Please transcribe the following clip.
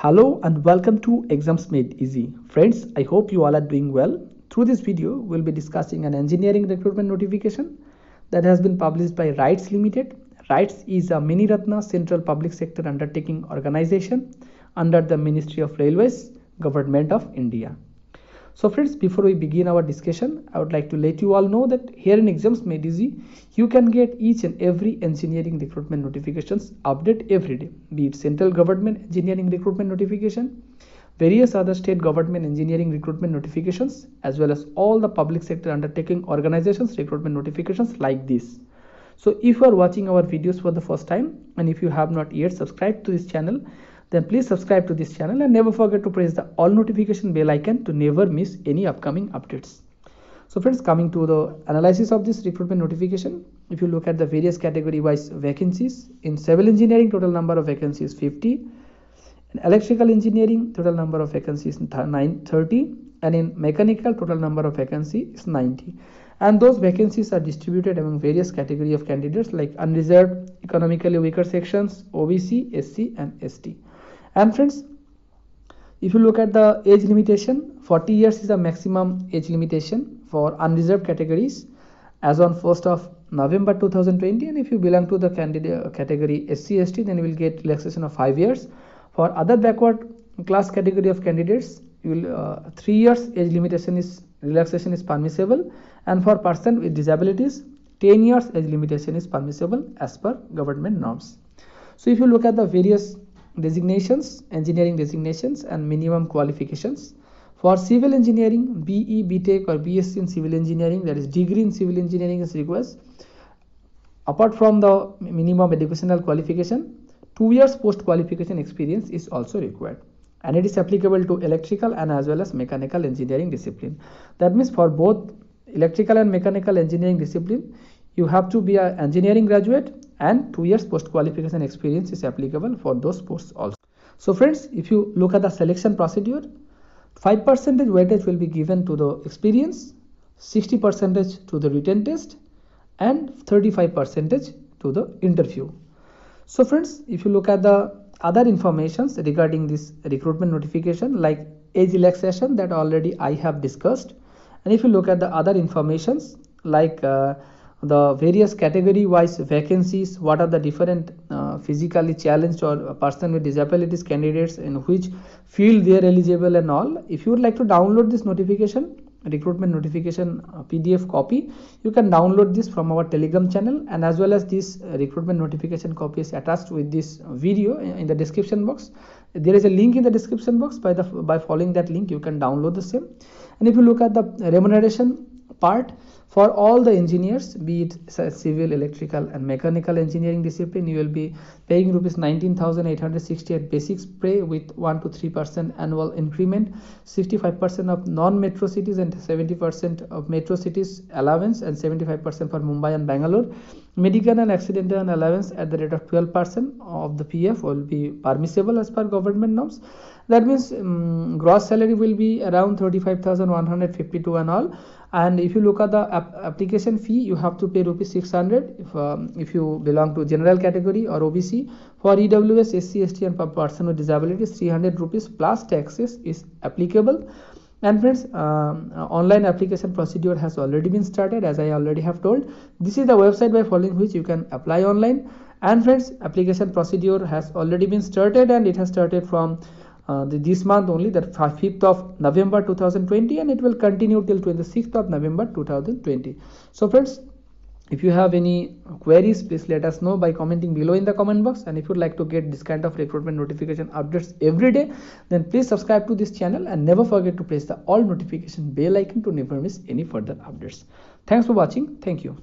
Hello and welcome to Exams Made Easy. Friends, I hope you all are doing well. Through this video, we'll be discussing an engineering recruitment notification that has been published by RITES Limited. RITES is a Mini Ratna central public sector undertaking organization under the Ministry of Railways, Government of India. So friends, before we begin our discussion, I would like to let you all know that here in Exams Made Easy, you can get each and every engineering recruitment notifications update every day, be it central government engineering recruitment notification, various other state government engineering recruitment notifications, as well as all the public sector undertaking organizations recruitment notifications like this. So if you are watching our videos for the first time and if you have not yet subscribed to this channel, then please subscribe to this channel and never forget to press the all notification bell icon to never miss any upcoming updates. So friends, coming to the analysis of this recruitment notification, if you look at the various category wise vacancies, in civil engineering total number of vacancies 50, in electrical engineering total number of vacancies 930 and in mechanical total number of vacancies is 90 and those vacancies are distributed among various category of candidates like unreserved economically weaker sections obc sc and st and friends if you look at the age limitation 40 years is the maximum age limitation for unreserved categories as on 1st of november 2020 and if you belong to the candidate category sc st then you will get relaxation of 5 years. For other backward class category of candidates you will uh, 3 years age limitation is relaxation is permissible. And for person with disabilities 10 years age limitation is permissible as per government norms. So if you look at the various designations, engineering designations and minimum qualifications. For civil engineering, BE, BTech or BSc in civil engineering, that is degree in civil engineering is required. Apart from the minimum educational qualification, two years post qualification experience is also required and it is applicable to electrical and as well as mechanical engineering discipline. That means for both electrical and mechanical engineering discipline, you have to be an engineering graduate and two years post qualification experience is applicable for those posts also. So friends, if you look at the selection procedure, 5 percentage weightage will be given to the experience, 60 percentage to the written test and 35 percentage to the interview. So friends, if you look at the other informations regarding this recruitment notification like age relaxation that already I have discussed and if you look at the other informations like uh, the various category wise vacancies what are the different uh, physically challenged or person with disabilities candidates in which field they are eligible and all? If you would like to download this notification recruitment notification uh, pdf copy you can download this from our telegram channel and as well as this uh, recruitment notification copy is attached with this video in the description box. There is a link in the description box. By the by following that link you can download the same. And if you look at the remuneration part for all the engineers be it civil electrical and mechanical engineering discipline you will be paying rupees 19860 at basic pay with 1 to 3 percent annual increment 65 percent of non-metro cities and 70 percent of metro cities allowance and 75 percent for mumbai and bangalore. Medical and accidental allowance at the rate of 12 percent of the pf will be permissible as per government norms. That means um, gross salary will be around 35152 and all and if you look at the ap application fee you have to pay rupees 600 if um, if you belong to general category or obc for ews sc st and person with disabilities 300 rupees plus taxes is applicable. And friends um, online application procedure has already been started as i already have told. This is the website by following which you can apply online. And friends application procedure has already been started and it has started from uh, this month only that 5th of November 2020 and it will continue till 26th of November 2020 so friends if you have any queries please let us know by commenting below in the comment box. And if you'd like to get this kind of recruitment notification updates every day then please subscribe to this channel and never forget to press the all notification bell icon to never miss any further updates. Thanks for watching. Thank you